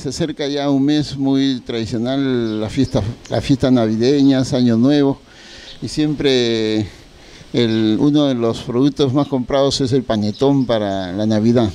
Se acerca ya un mes muy tradicional, la fiesta, las fiestas navideñas, Año Nuevo, y siempre uno de los productos más comprados es el panetón para la Navidad.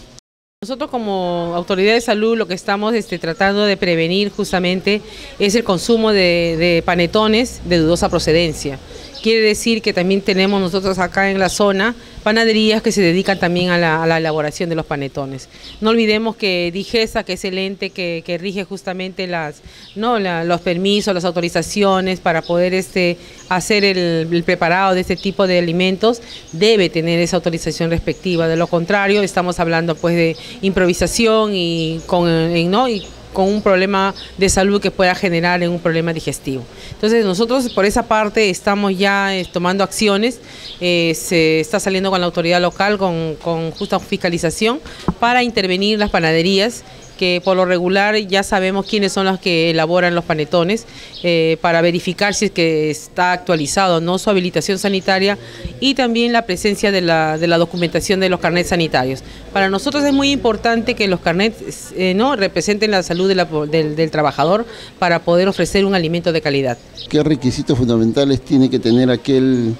Nosotros como autoridad de salud lo que estamos este, tratando de prevenir justamente es el consumo de panetones de dudosa procedencia. Quiere decir que también tenemos nosotros acá en la zona panaderías que se dedican también a la, elaboración de los panetones. No olvidemos que Digesa, que es el ente que, rige justamente las, ¿no? los permisos, las autorizaciones para poder este, hacer el, preparado de este tipo de alimentos, debe tener esa autorización respectiva. De lo contrario, estamos hablando pues de improvisación y con, ¿no? Con un problema de salud que pueda generar un problema digestivo. Entonces nosotros por esa parte estamos ya eh, tomando acciones, eh, se está saliendo con la autoridad local con, con justa fiscalización para intervenir las panaderías que por lo regular ya sabemos quiénes son los que elaboran los panetones eh, para verificar si es que está actualizado no su habilitación sanitaria y también la presencia de la, documentación de los carnets sanitarios. Para nosotros es muy importante que los carnets eh, no representen la salud del, trabajador para poder ofrecer un alimento de calidad. ¿Qué requisitos fundamentales tiene que tener aquel,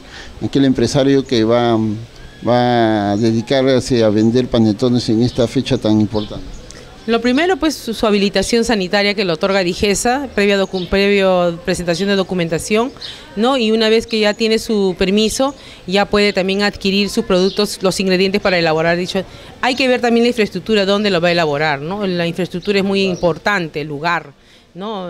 aquel empresario que va, va a dedicarse a vender panetones en esta fecha tan importante? Lo primero, pues su, habilitación sanitaria que lo otorga Digesa, previa, previo presentación de documentación, ¿no? Y una vez que ya tiene su permiso, ya puede también adquirir sus productos, los ingredientes para elaborar dicho. Hay que ver también la infraestructura, dónde lo va a elaborar, ¿no? La infraestructura es muy importante, el lugar. ¿No?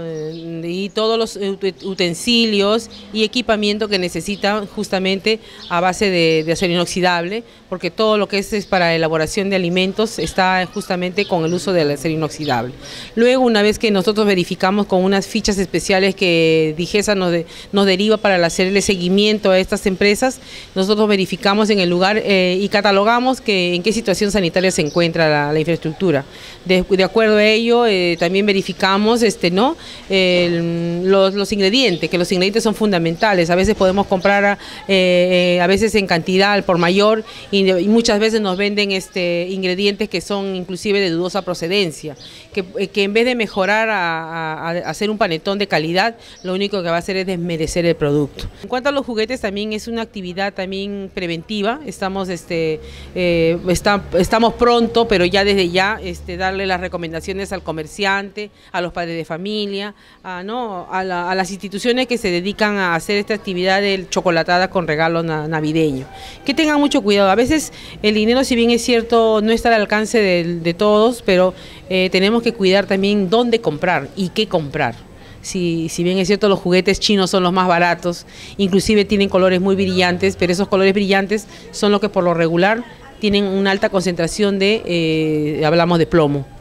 y todos los utensilios y equipamiento que necesitan justamente a base de, acero inoxidable, porque todo lo que es, es, para elaboración de alimentos está justamente con el uso del acero inoxidable. Luego, una vez que nosotros verificamos con unas fichas especiales que Digesa nos, nos deriva para hacerle seguimiento a estas empresas, nosotros verificamos en el lugar eh, y catalogamos que, en qué situación sanitaria se encuentra la, infraestructura. De, acuerdo a ello, eh, también verificamos este, los, ingredientes, que los ingredientes son fundamentales. A veces podemos comprar eh, a veces en cantidad por mayor y, muchas veces nos venden este, ingredientes que son inclusive de dudosa procedencia, que, eh, en vez de mejorar a, hacer un panetón de calidad, lo único que va a hacer es desmerecer el producto. En cuanto a los juguetes, también es una actividad también preventiva. Estamos, este, eh, estamos pronto, pero ya desde ya, este, darle las recomendaciones al comerciante, a los padres de familia, familia, a, ¿no? a, las instituciones que se dedican a hacer esta actividad del chocolatada con regalos navideños. Que tengan mucho cuidado. A veces el dinero, si bien es cierto, no está al alcance de, todos, pero eh, tenemos que cuidar también dónde comprar y qué comprar. Si, si, bien es cierto los juguetes chinos son los más baratos, inclusive tienen colores muy brillantes, pero esos colores brillantes son los que por lo regular tienen una alta concentración de, eh, hablamos de plomo.